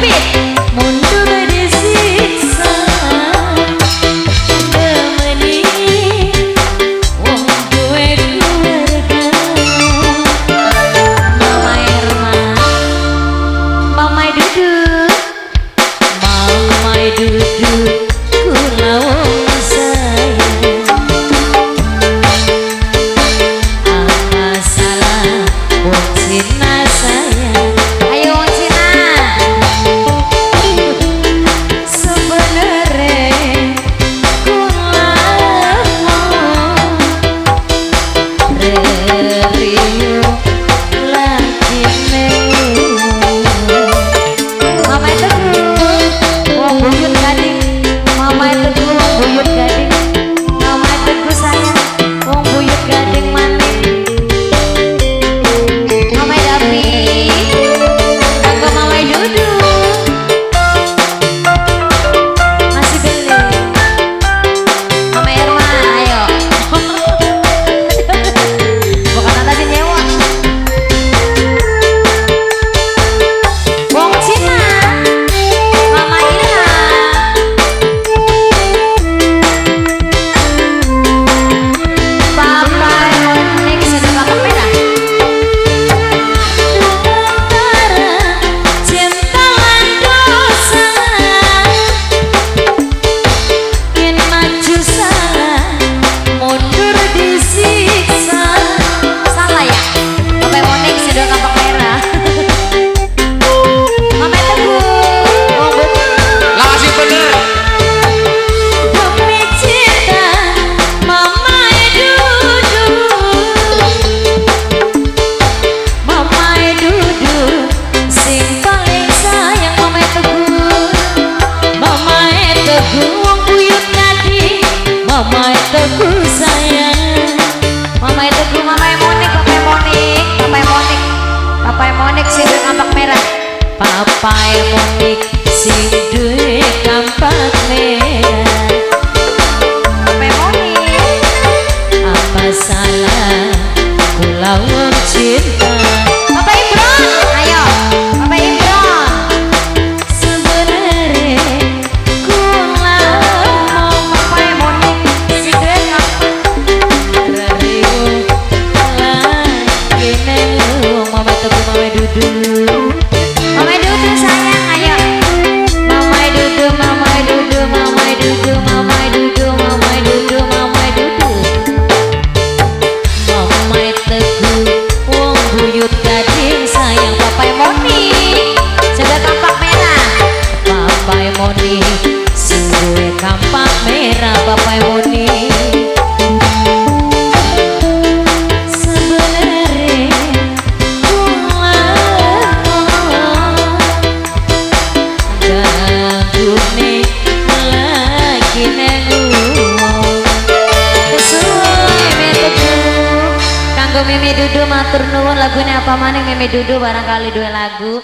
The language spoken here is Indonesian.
stupid Mama sayang. Mama Mama Monik Papa Monik Papa Monik. Papa Monik kampak merah. Papa Monik kampak merah. Papa Monik. Apa salah kula cinta? Moni duwe kampak merah papai moni. Mimi dudu matur nuwun apa maning? Mimi dudu barangkali dua lagu